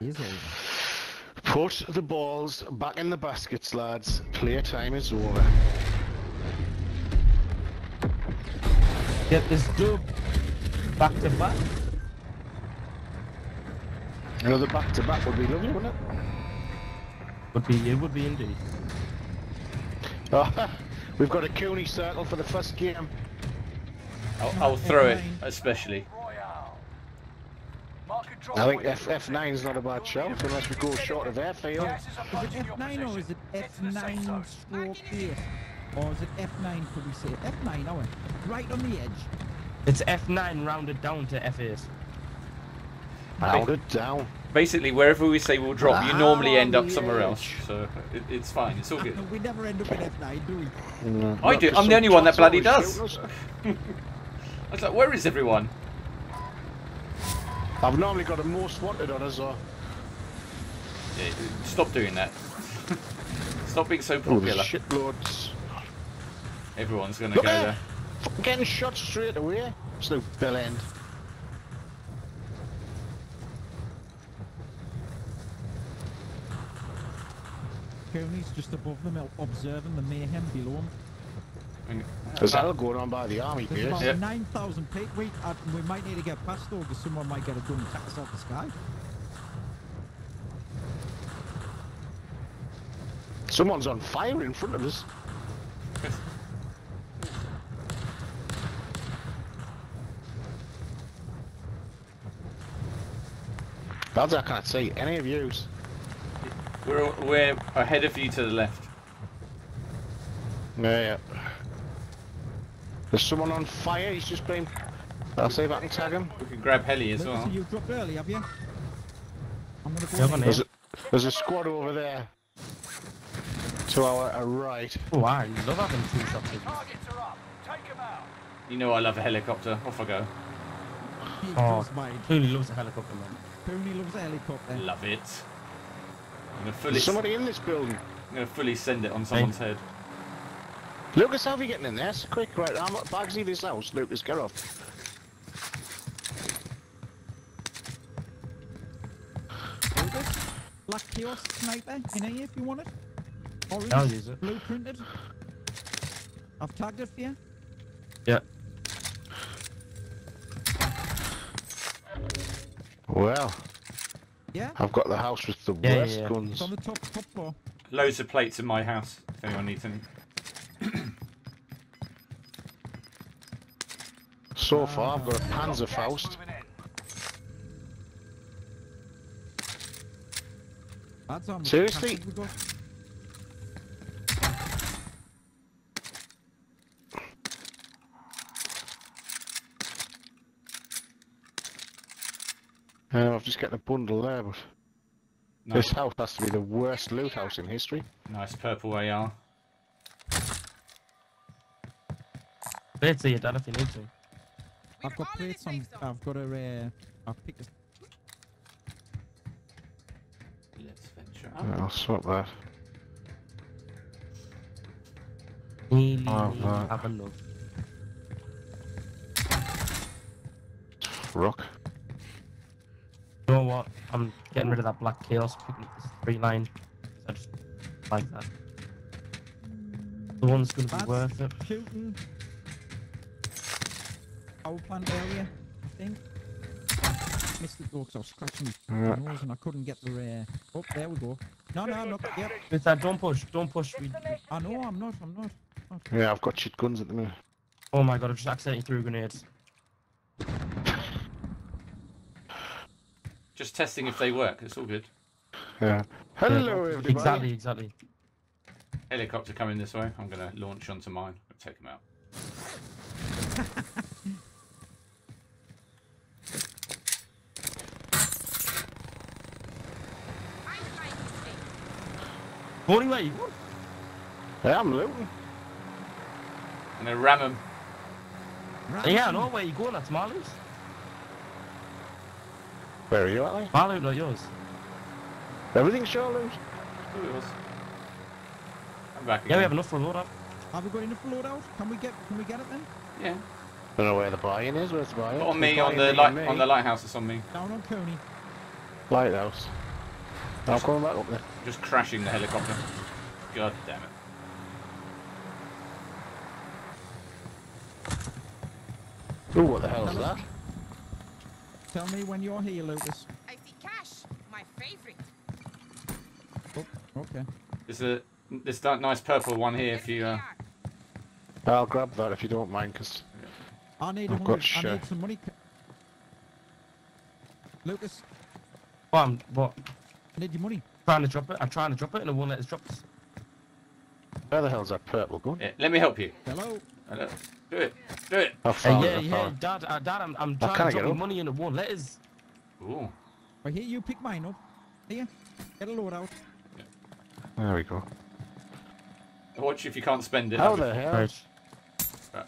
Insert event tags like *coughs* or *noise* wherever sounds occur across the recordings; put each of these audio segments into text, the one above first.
He's over. Put the balls back in the baskets, lads. Playtime is over. Get this dub back to back. Another back to back would be lovely, wouldn't it? Would be, it would be indeed. Oh, *laughs* we've got a Kuni circle for the first game. I'll, I'll throw it, especially. I think F F9 is not a bad shout unless we go short of airfield. Is it F9 or is it F9 stroke 8? Or is it F9 could we say? F9, are? Right on the edge. It's F9 rounded down to F8. Round it down. Basically, wherever we say we'll drop, you normally end up somewhere else. So it, it's fine. It's all good. *laughs* we never end up in F9, do we? Mm, I do. I'm the only one that bloody does. *laughs* I was like, where is everyone? I've normally got a most wanted on us, so. Yeah, stop doing that. *laughs* stop being so Oh, there's popular. shitloads. Everyone's gonna Look go there. there. Getting shot straight away. It's no bell end. Kuni's just above them, observing the mayhem below him. There's hell going on by the army There's base. about Yeah. 9,000 people. Wait, uh, we might need to get past though, because someone might get a gun and attack us off the sky. Someone's on fire in front of us. Lads, I can't see any of yous. We're we're ahead of you to the left. Yeah, yeah. There's someone on fire, he's just been... I'll see if I can tag him. We can grab heli as Lucas, well. you've dropped early, have you? I'm gonna go Yeah, in. man, There's a, there's a squad over there. To our uh, right. Oh, I love having two shots out. You know I love a helicopter. Off I go. He Oh, does mind. Clearly loves a helicopter, man. Kuni loves a helicopter. Love it. I'm gonna fully, There's somebody in this building. I'm gonna fully send it on someone's head. Lucas, how are you getting in there? So quick, right, I'm at Bagsy this house. Lucas, get off. Lucas, Black Chaos Sniper in here if you want it. Orange, I'll use it. blueprinted. I've tagged it for you. Yeah. Well, Yeah, I've got the house with the Yeah, yeah, worst yeah. it's guns. on the top top floor. Loads of plates in my house. If anyone needs any. So far, I've got a Panzerfaust. That's. Seriously? We got. Uh, I've just got a bundle there, but Nice, this house has to be the worst loot house in history. nice purple AR. Let's see it, Dad, if you need to. I've got plates on. I've got a. Uh, I've picked. A... Let's venture. Yeah, I'll swap that. Nearly Oh, right. have enough. Rock. You know what? I'm getting rid of that black chaos, picking up this three line. I just like that. The one's gonna be worth it. Putin. Power plant area, I think. Missed it though 'cause I was scratching my Yeah. nose and I couldn't get the. Uh... Oh, there we go. No, no, look. Yep. With that, don't push, don't push. We, I know. I'm not. I'm not. not. Yeah, I've got shit guns at the minute. oh my god, I just accidentally threw grenades. Just testing if they work. It's all good. Yeah. Hello, everybody. Exactly, exactly. Helicopter coming this way. I'm gonna launch onto mine. Take them out. *laughs* Going away. Yeah, I'm looting. I'm gonna ram them. Yeah, I know where you going. That's Marley's. Where are you at, like? Marley, not yours. Everything's your loot. Who it? I'm back again. Yeah, we have enough for a load up. Have we got enough for loadout? Can we get? Can we get it then? Yeah. I Don't know where the buy-in is. Where's the buy-in? On me, on the light, me. on the lighthouse. It's on me. Down on Coney. lighthouse. I'm coming back up there. Just crashing the helicopter. God damn it. Ooh, what the hell is that? Tell me when you're here, Lucas. I see cash, my favorite. Oh, okay. There's a this that nice purple one here if you. Uh, I'll grab that if you don't mind, because I need a I've got hundred. I need some money. Lucas, Oh, what? I need your money. I'm Trying to drop it. I'm trying to drop it, and it won't let us drop it. where the hell's that purple gun? yeah, let me help you. Hello. Hello. Do it. Do it. I Hey, yeah, yeah, found. Dad, uh, Dad, I'm, I'm trying can't to get drop your up. money, and it won't let us. Ooh. I hear you pick mine up. Here, get a load out. There we go. Watch if you can't spend it. How the hell? Right. Right.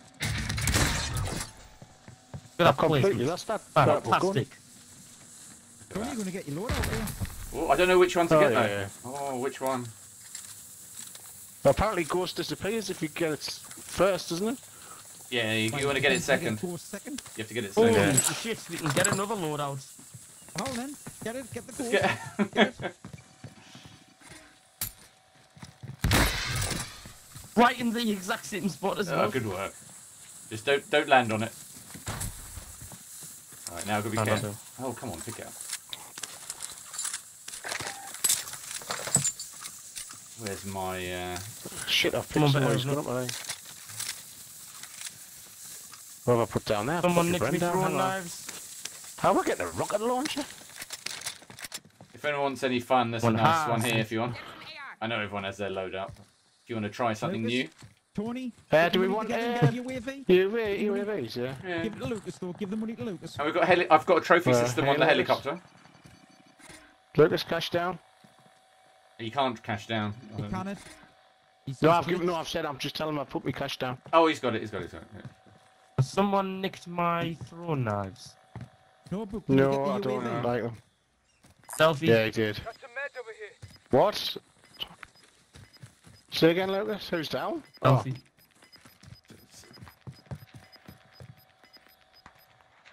I've completely placement. lost that purple gun. When are you going to get your load out here? Oh, I don't know which one to Oh, get yeah, though. yeah. Oh, which one? Apparently, ghost disappears if you get it first, doesn't it? Yeah, you, you want to get it second. Second. You have to get it Holy second. Yeah. shit, we can get another load out. Hold then. Get it. Get the course. Get- Get it. *laughs* Right in the exact same spot as oh, well. good work. Just don't don't land on it. All right, now I've got to be No, no, careful. Oh, come on, pick it up. Where's my? Uh... Shit, I've Come on, picked better, somebody's isn't up, I think. What have I put down there? Someone Fucking nicked me Brenda, throwing hang on. knives. How am I getting a rocket launcher? If anyone wants any fun, there's One a nice one here if you want. There's an AR. I know everyone has their load up. If you want to try something Lucas? new, Tony. Uh, do we money want, together and uh, get a UAV? UAV, UAVs, yeah. yeah. Give it to Lucas though. Give the money to Lucas. And we've got heli- I've got a trophy Uh, system on the halos. helicopter. Lucas, cash down. You can't cash down. He Um, can it. He's No, I've given, no, I've said I'm just telling him I put my cash down. Oh, he's got it. He's got it. He's got it. yeah. Someone nicked my throwing knives. No, but No, I don't UAV? like them. Selfie. Yeah, he did. What? Say again, Lucas. Who's down? Oh, Selfie.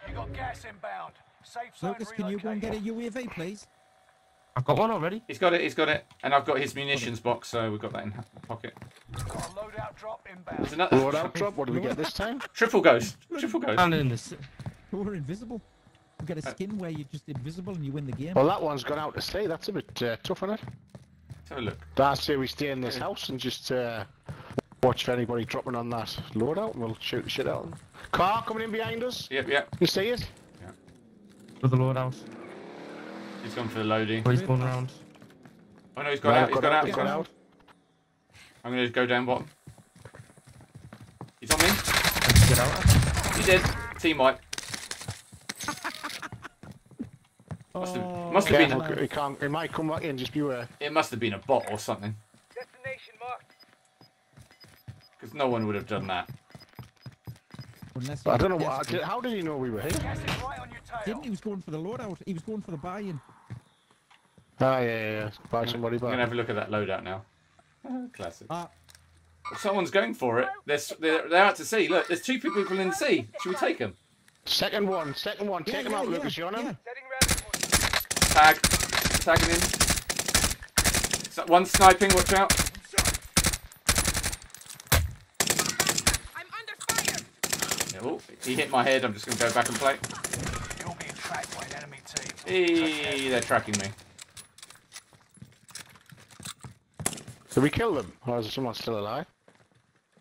You got gas inbound. Safe zone Lucas, can you go and get a relocated. UAV, please? I've got one already. He's got it. He's got it. And I've got his munitions box, so we've got that in the pocket. Loadout drop inbound. There's another Load out drop. What do we get this time? triple ghost. Triple ghost. And in this. We're invisible. We get a Uh, skin where you're just invisible and you win the game. Well, that one's gone out to sea. That's a bit uh, tough, isn't it? Let's have a look. That's say we stay in this house and just uh, watch for anybody dropping on that loadout and we'll shoot the shit out of them. Car coming in behind us. Yep, yep. You see it? Yeah. For the load out. He's gone for the loading. Where oh, he's going around. Oh no, he's got Right, out. He's gone out. He's gone out. I'm gonna just go down bottom. He's on me. Get out. He did. Team wipe. Must have, oh, must have been. A, he can't. He might come back in. Just beware. it must have been a bot or something. Destination marked. Because no one would have done that. Unless I don't know what. desperate. How did he know we were here? Gas is right on your tail. Didn't he was going for the loadout? He was going for the buy-in. Ah, yeah, yeah, yeah. Buy somebody I'm gonna have a look at that loadout now. Classic. Ah, Someone's going for it. They're, they're, they're out to sea. Look, there's two people in the sea. Should we take them? Second one. Second one. yeah, Take him yeah, out, yeah, Lucas. You on him? yeah. Setting rally point. Tag. Tagging in. One sniping, watch out. I'm under fire. Yeah, oh, he hit my head. I'm just going to go back and play. You're being tracked by an enemy team. Hey, they're tracking me. Did we kill them? Or is someone still alive?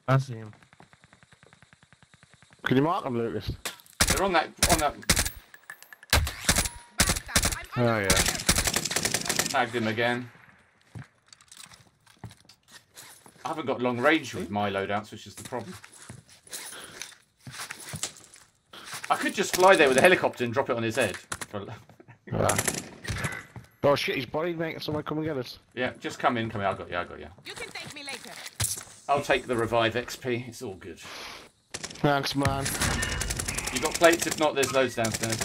I see him. Can you mark them, Lucas? They're on that. On that. Oh, yeah. fire. Tagged him again. I haven't got long range with my loadouts, which is the problem. I could just fly there with a helicopter and drop it on his head. For-. Oh shit, he's bodied, mate. Someone come and get us. yeah, just come in, come in. I got you. I got you. You can thank me later. I'll take the revive XP. It's all good. Thanks, man. You got plates? If not, there's loads downstairs.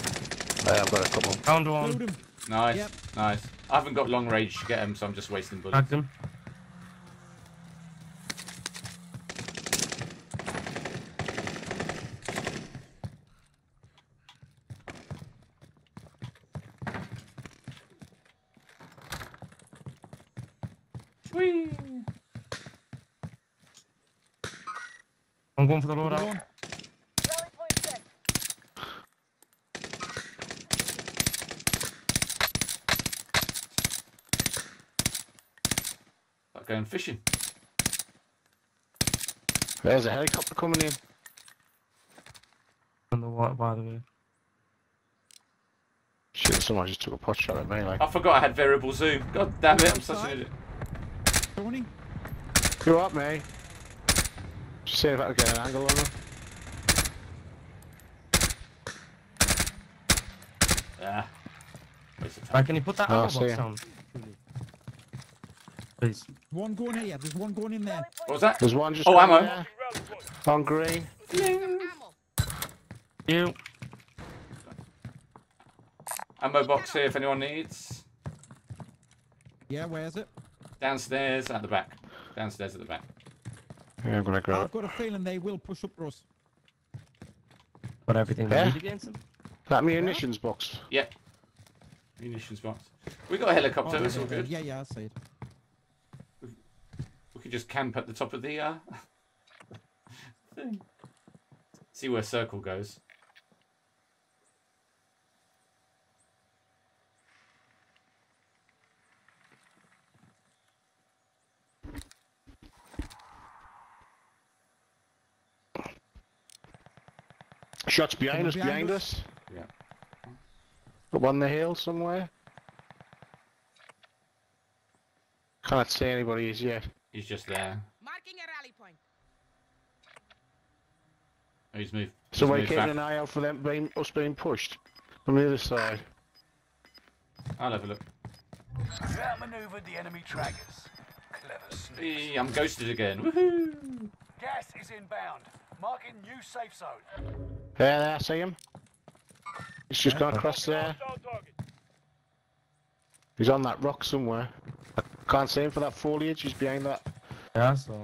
Yeah, I've got a couple. Found Load one. Nice, Yep. nice. I haven't got long range to get him, so I'm just wasting bullets. Tagged him. Going for the Go loadout. on. Rally point going fishing. There's a helicopter coming in. On the water, by the way. Shit, someone just took a pot shot at me. Like, I forgot I had variable zoom. God damn it, I'm such an idiot. Tony? You're up, mate? Just see if I can get an angle on them. Yeah. Waste of Right, can you put that ah, Oh, ammo see box ya. down? Please. One going here. There's one going in there. What was that? There's one just Oh, ammo. there, on green. Ammo. You. Ammo box here if anyone needs. Yeah, where's it? Downstairs at the back. Downstairs at the back. Yeah, I'm gonna grab I've it. got a feeling they will push up to us. Got everything Yeah. we need against him. That munitions box. Yeah. Munitions box. We got a helicopter, Oh, it's all good. Yeah, yeah, I see it. We could just camp at the top of the uh *laughs* thing. See where circle goes. Shots behind us, behind behind us? us. Yeah. Up on the hill somewhere. Can't see anybody as yet. He's just there. Marking a rally point. Oh, he's moved. he's Somebody moved keeping an eye out for them being us being pushed from the other side. I'll have a look. You outmaneuvered the enemy trackers. Clever sneak. I'm ghosted again. Woohoo! Gas is inbound. Marking new safe zone. There, there, I see him. He's just gone across there. He's on that rock somewhere. I can't see him for that foliage. He's behind that. Yeah, so.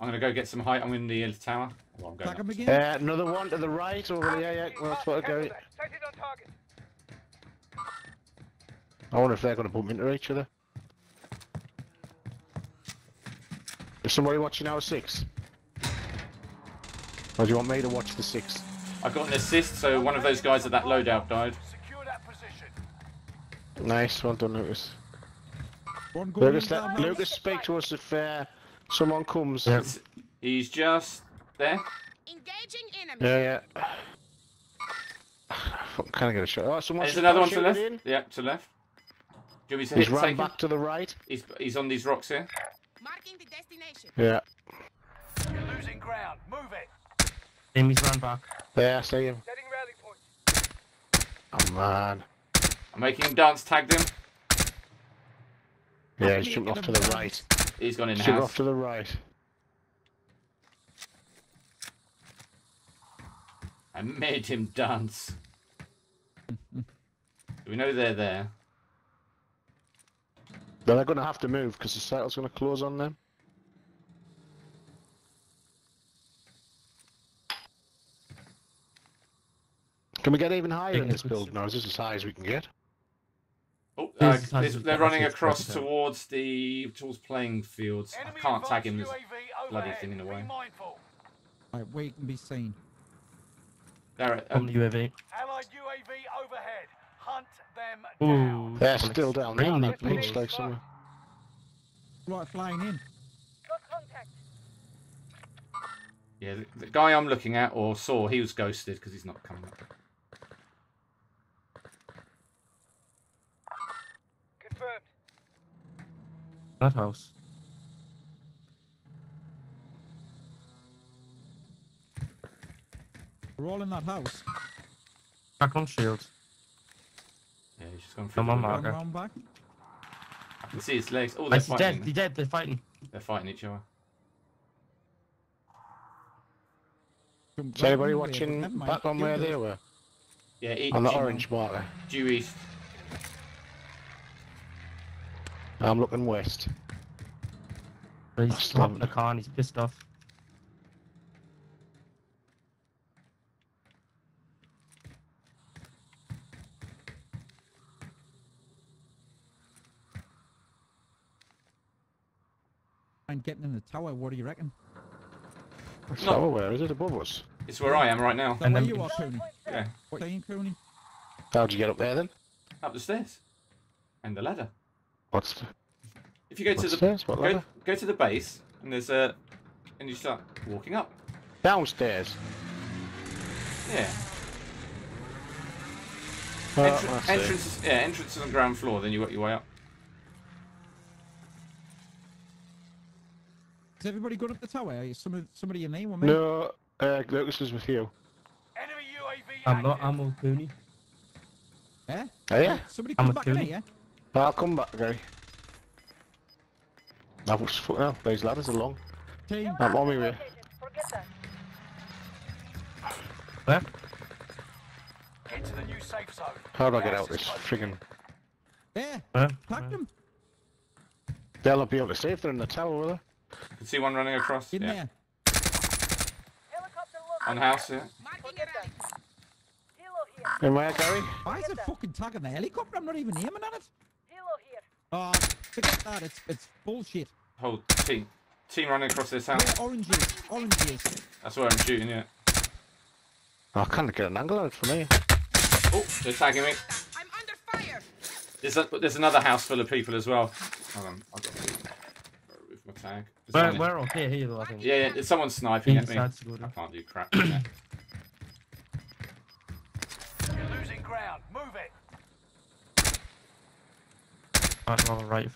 I'm gonna go get some height. I'm in the tower. Well, I'm going Back up. him again. Uh, another one to the right over there. Yeah, well, that's what I go. Set it on target. I wonder if they're going to bump into each other. Is somebody watching our six? Or do you want me to watch the six? I got an assist, so one of those guys at that loadout died. Secure that position. Nice, well done, Lucas. One going Lucas, in let. Lucas, speak to us if uh, someone comes. Yeah. He's just there. Engaging enemy. Yeah, yeah. *sighs* Fucking Can I get a shot? Oh, someone's There's another one to the left. in. Yeah, to the left. Do you want me to He's hit run take him? back to the right. He's, he's on these rocks here. Marking the destination. Yeah. You're losing ground. Move it. Amy's run back. There, I see him. Setting rally point. Oh, man. I'm making him dance, tagged him. Yeah, he's jumped off to the right. He's gone in the house. off to the right. I made him dance. Do we know they're there? But they're going to have to move because the settle's going to close on them. Can we get even higher in this a quick build now? Is this as high as we can get? Oh, uh, is how this- you they're running across better. towards the towards playing fields. I can't tag him. advanced There's bloody thing in the way. Be. Right, where you can be seen. Garrett, On um, the UAV. Allied UAV overhead. Hunt them Ooh. down. They're still down there on that Extremely beach like somewhere. Right, flying in. Got contact. yeah, the, the guy I'm looking at or saw, he was ghosted because he's not coming up. That house. We're all in that house. Back on shield. Yeah, he's just gone through. Come the on, door. Mark. Going round back. I can see his legs. Oh, they're he's dead. fighting. He's dead. They're fighting. They're fighting each other. Is anybody in there, but watching back on where they were? Yeah, each, On the orange marker. due east. I'm looking west. But he's That's stopping the car and he's pissed off. mind getting in the tower. What do you reckon? It's No. not where is it above us? It's where I am right now. Is And where then- you are, Kuni? Yeah, What are you saying, Kuni? How'd you get up there then? up the stairs. And the ladder. What's the, If you go to the stairs? What go, go to the base and there's a and you start walking up. Downstairs. Yeah. Oh, Entr- entrance is, yeah, entrance is on the ground floor, then you work your way up. Is everybody good up the tower? Is Some, somebody your name or me? No, uh, Lucas is with you. Enemy UAV I'm not. I'm all Kuni. Eh? Are you? Somebody I'm back in Kuni. here. I'll come back, Gary. That was fuck now. These ladders are long. Team. I'm on my way. Where? Get to the new safe zone. How do I get out is this closing. friggin'? There. Where? Pack them. They'll not be able to see if they're in the tower, will they? You can see one running across. In yeah. there. On house, yeah. Marking a rally point. In where, Gary? Why is it fucking tagging the helicopter? I'm not even aiming at it. Oh, forget that. It's it's bullshit. Whole team. Team running across this house. Yeah, oranges. Oranges. That's where I'm shooting, yeah. Oh, I can't get an angle on it for me. Oh, they're tagging me. I'm under fire. There's, a, there's another house full of people as well. Hold on, I've got to my tag. There's We're, one in- we're here. I think. Yeah, yeah, there's someone sniping at me. I can't do crap. You're losing ground. Move it. Right, well, right.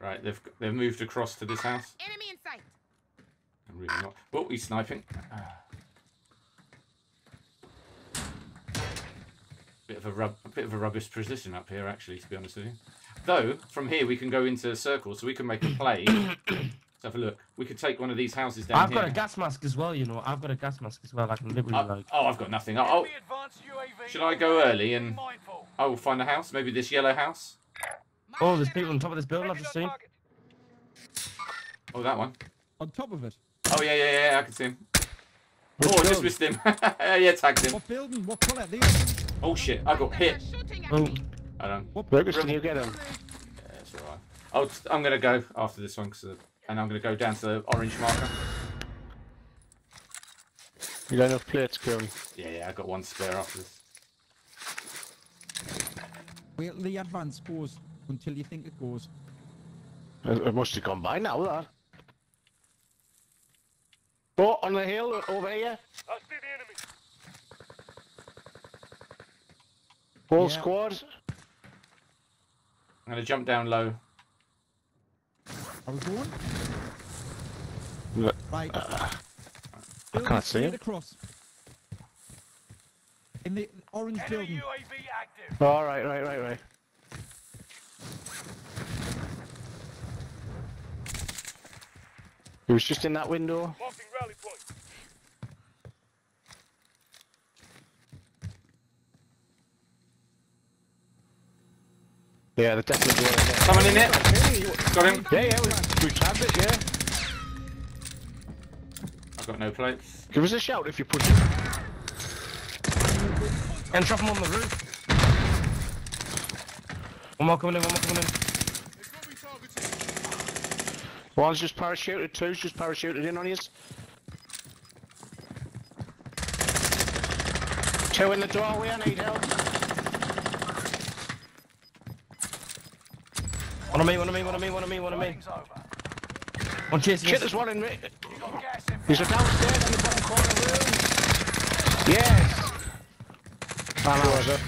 right, they've they've moved across to this house. Enemy in sight. I'm really not. Oh, he's sniping. Bit of a rub, a bit of a rubbish position up here, actually, to be honest with you. Though from here we can go into a circle, so we can make a play. *coughs* Let's have a look. We could take one of these houses down I've here. got a gas mask as well. You know, I've got a gas mask as well. I can literally Oh, like. oh, I've got nothing. Oh, oh, Enemy advanced UAV. should I go early and I will find a house? Maybe this yellow house. Oh, there's people on top of this building. I've just seen. Oh, that one. On top of it. Oh yeah, yeah, yeah. I can see him. Which oh, I just missed him. *laughs* yeah, tagged him. What building? What colour? The orange. Oh shit, I got hit. They're shooting at Oh. I don't. What Lucas, can you get him? Yeah, it's alright. I'll, t- I'm gonna go after this one, 'cause, uh, and I'm gonna go down to the orange marker. You got enough plates, Coon? Yeah, yeah, I got one spare after this. Wait the advance goes until you think it goes. It it must have gone by now, that. Oh, on the hill over here. Whole Yeah. squad. I'm gonna jump down low. Are we going? Look, Right. Uh, I can't see straight him. across. In the orange Enemy building. UAV active. All right, right, right, right. He was just in that window. Marking rally point. Yeah, they're definitely doing it there. Someone in there. Got him. Yeah, yeah, we, we tabbed it, yeah. I've got no plates. Give us a shout if you push it. and drop him on the roof. One more coming in. One more coming in. One's just parachuted, two's just parachuted in on you. Two in the doorway, I need help. One on me. One on me. One on me. One on me. One on me. One chasing Shit, there's one in me. You got gas in. He's a downstairs in the bottom corner room. Yes. I'm out.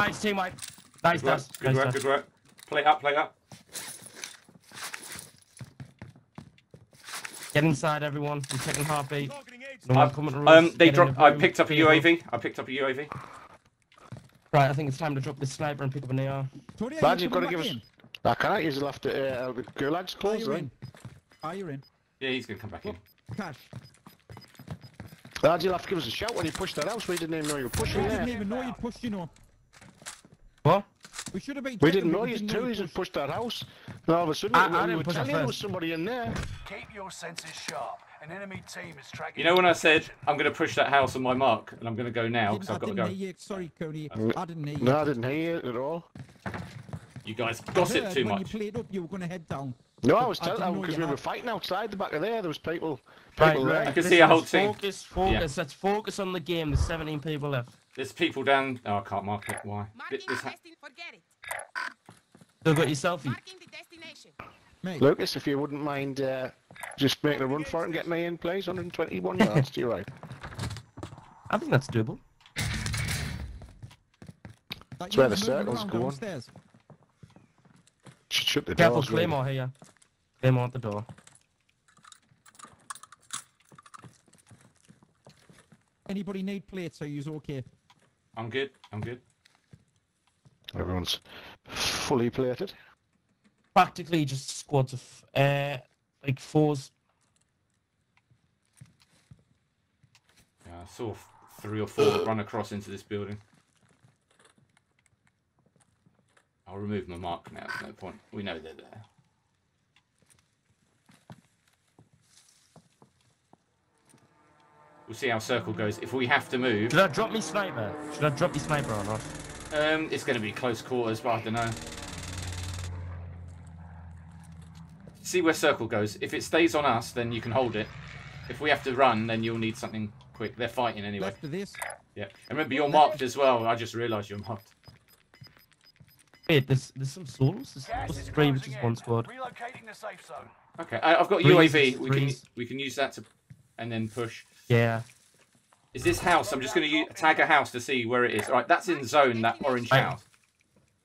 Nice team wipe. Nice, Good work. nice. Good nice, work. nice. Good work. Plate up. Plate up. Get inside, everyone. I'm taking heartbeat. No one I've- coming to Um, they dropped. the I picked up a Get in the room. UAV. I picked up a UAV. Right, I think it's time to drop this sniper and pick up an AR. Tony, Lad, you you've got to give back us. in? I can't use left to uh, the gulags Are close you then. Are you in? Yeah, he's gonna come back in. Cash. Lad, you'll have to give us a shout when you push that house. We didn't even know you were pushing We didn't even know you'd pushed, you know. What? We should have been. We didn't know you didn't two. you'd just pushed that house. And all of a sudden, I- we I we didn't were push telling you there was somebody in there. Keep your senses sharp. An enemy team is tracking You know when I said. I'm going to push that house on my mark and I'm going to go now because I I've got to didn't go. hear you. Sorry, Kuni. Uh, I didn't hear you. No, I didn't hear you at all. You guys gossip heard too when much. you played up, you were going to head down. No, I was telling didn't because oh, you we were fighting outside the back of there. There was people, people right. there. I can listen, see a whole let's team. Focus, focus. Let's focus on the game. There's 17 people left. There's people down. Oh, I can't mark it. Why? Marking This the ha- Forget it. Still got your selfie. Marking the destination. Mate, Lucas, if you wouldn't mind uh, just making a run for it and getting me in, please. 121 yards to your right. *laughs* I think that's doable. That's you where the moving circle's around going. downstairs. Should shut the Careful, doors. really. Claymore here. Claymore at the door. Anybody need plates? Are you okay? I'm good. I'm good. Everyone's fully plated. Practically just squads of uh, like fours. Yeah, I saw three or four run across into this building. I'll remove my mark now. There's no point. We know they're there. We'll see how circle goes. If we have to move, Should I drop me sniper? Should I drop me sniper or not? um, it's going to be close quarters, but I don't know. See where circle goes. If it stays on us, then you can hold it. If we have to run, then you'll need something quick. They're fighting anyway. Left of this. Yeah. And remember, you're marked as well. I just realised you're marked. Wait, there's there's some souls. There's, Gas there's is three, which is one squad. Relocating the safe zone. Okay, I, I've got Breeze UAV. is We can we can use that to, and then push. Yeah. Is this house? I'm just going to tag a house to see where it is. All right, that's in zone. That orange Right. house.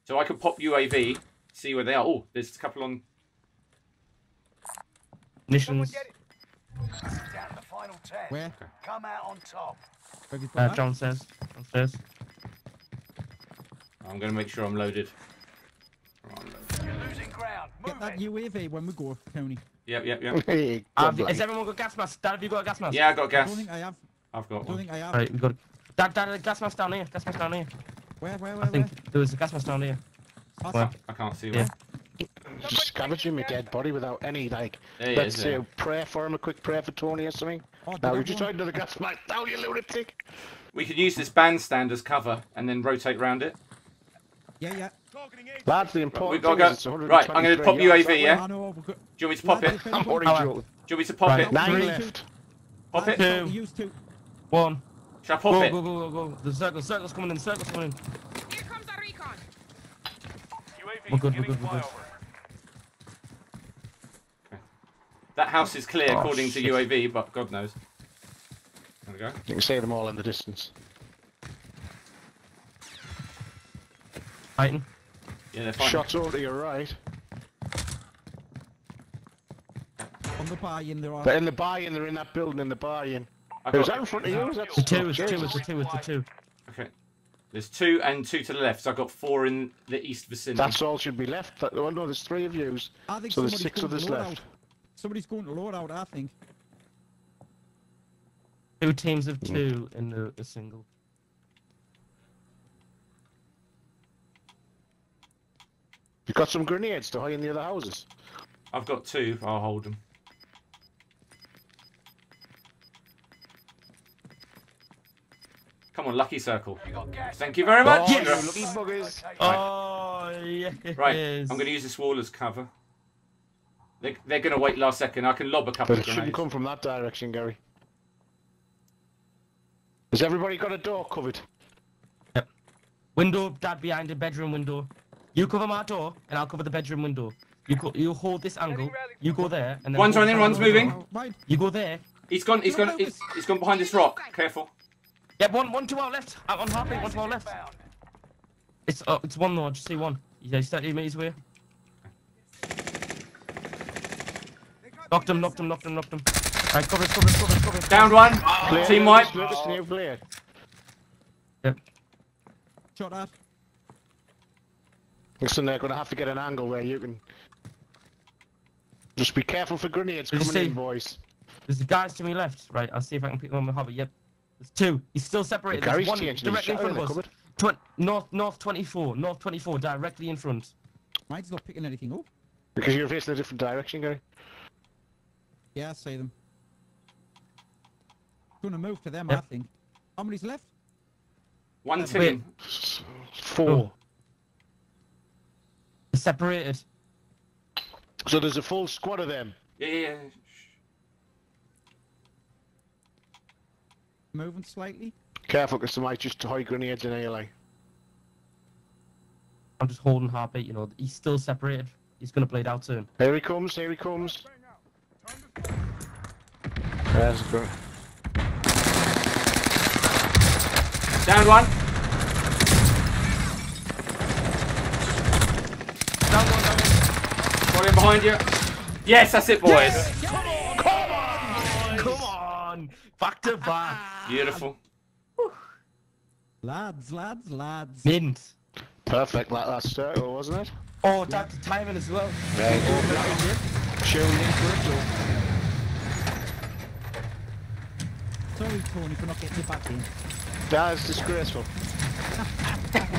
So I can pop UAV, see where they are. Oh, there's a couple on. Missions. Down to the final ten. Where? Come out on top. Where have you put Uh. John says. John says. I'm going to make sure I'm loaded. I'm loaded. You're losing ground. Get that UAV when we go, Tony. Yep, yep, yep. Hey, Have, has everyone got gas mask? Dad, have you got a gas mask? Yeah, I got I gas. don't think I have. I've got I don't one. think I have. Right, we got. Dad, Dad, gas mask down here. Gas mask down here. Where, where, where, I think there was a gas mask down here. where? Where? I can't see Yeah. one. Just scavenging my dead body without any, like, There let's is, say, yeah. a prayer for him, a quick prayer for Tony or something. Oh, did Now, I we just go tried another gas mask. Now, you lunatic. We could use this bandstand as cover and then rotate round it. Yeah, yeah. Lads, the We important gotta thing go. it's Right, I'm going to pop UAV. that. Yeah. I know. we've got- Do you want me to pop it? *laughs* I'm anybody- already Do you want me to pop Right. it? Nine left. Pop it? Two. One. Shall I pop Go, it? go, go, go, go. The circle, circle's coming in. Circle's coming in. Here comes the recon. UAV We're good, we're good, we're good. flyover. That house is clear Oh, according to. UAV, but God knows. There we go. You can see them all in the distance. Fighting. Yeah, they're fine. Shots over to your right. On the buy-in, there are. They're in the buy-in, they're in that building in the buy-in. I Was got, that in front of you? Was that The two, it's two, Jesus. it's two, it's a two. okay. There's two and two to the left, so I've got four in the east vicinity. That's all should be left. That- Oh no, there's three of yous. I think So there's six of us left. out. Somebody's going to load out, I think. Two teams of two in the, a single. You got some grenades to hide in the other houses. I've got two. I'll hold them. Come on, lucky circle. You got gas. Thank you very much. Oh, Yes! lucky buggers. Oh, yes. Right, I'm going to use this wall as cover. They, they're going to wait last second. I can lob a couple But of it shouldn't come from that direction, Gary. Has everybody got a door covered? Yep. Window, dad behind the bedroom window. You cover my door, and I'll cover the bedroom window. You co- you hold this angle. You go there, and then One's running, one's moving. Mine. You go there. He's gone. He's gone. He's, he's gone behind this rock. Careful. Yeah, one, one to our left. I'm on halfway. One to our left. It's uh, it's one though. I just see one. Yeah, he's 30 meters away. Knocked him, knocked him, knocked him, knocked him. Right, cover it, cover it, cover it, cover it. Down one. Blade, Team white. Lucas, Lucas, new blade. Yep. Shot at. Listen, they're going to have to get an angle where you can. Just be careful for grenades Did you coming in, boys. There's the guys to my left. Right, I'll see if I can pick them on my hover. Yep. There's two. He's still separated. There's Gary's one changing directly in front of us. cupboard. Twen- north, north 24. North 24, directly in front. Mine's not picking anything up. Because you're facing a different direction, Gary. Yeah, I see them. Gonna move to them, I think. How many's left? One Wait. team. Four. Oh. They're separated. So there's a full squad of them. Yeah, yeah, yeah. Moving slightly. Careful, because they might just hide grenades in ALA. I'm just holding heartbeat, you know. He's still separated. He's gonna bleed out soon. Here he comes, here he comes. There's a Down one. Down one, down one. One in behind you. Yes, that's it, boys. Come on! come on, come Back to back. Beautiful. Lads, lads, lads. Mint. Perfect, like last circle, wasn't it? Oh, that's timing as well. Very oh, good. Showing in for Sorry, Tony, for not getting you back in. That's disgraceful.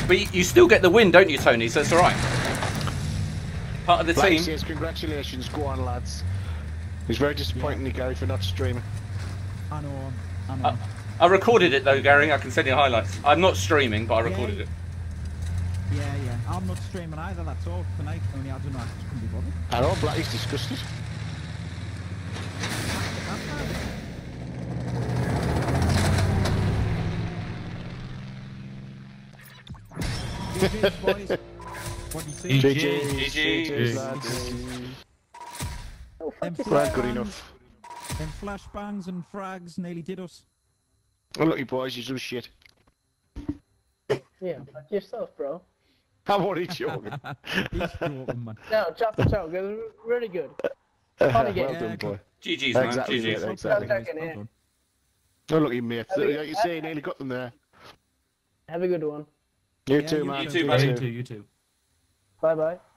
But you, you still get the win, don't you, Tony? So it's all right. Part of the Black team. says, congratulations, go on, lads. It's very disappointing, yeah. Gary, for not streaming. I know, I know. Uh, I recorded it though, Gary. I can send you highlights. I'm not streaming, but I recorded Yeah. it. yeah, yeah. I'm not streaming either, that's all. Tonight, only I don't know, I just couldn't be bothered. I know, Blacky's disgusted. That's fine. Boys. What do you say? GG. GG's, GG's. Them good flashbangs- enough. Them flashbangs and frags nearly did us. Oh, look, you boys, you do shit. Yeah, like yourself, bro. I'm only joking. He's joking, man. No, chop the choke. It was really good. Uh, well game. done, boy. GG's, man. Exactly, GG's. yeah, exactly. Well done, Oh, look, you mate. Like you say, you nearly got them there. Have a good one. You Yeah, too, man. you man. You too, man. You too, you too. 拜拜。